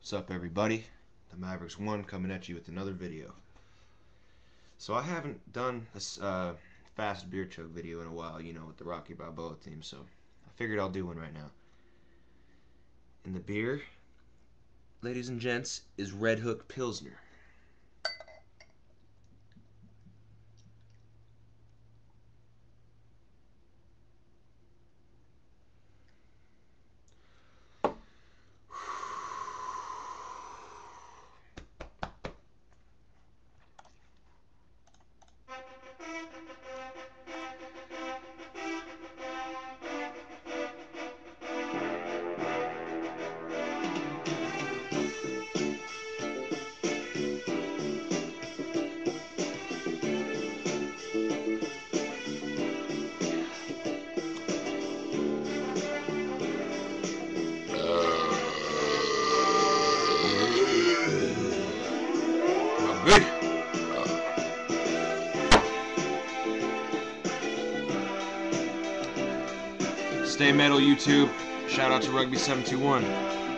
What's up everybody? The Mavericks Won coming at you with another video. So I haven't done a uh, fast beer chug video in a while, you know, with the Rocky Balboa team, so I figured I'll do one right now. And the beer, ladies and gents, is Red Hook Pilsner. Stay metal, YouTube. Shout out to Rugby721.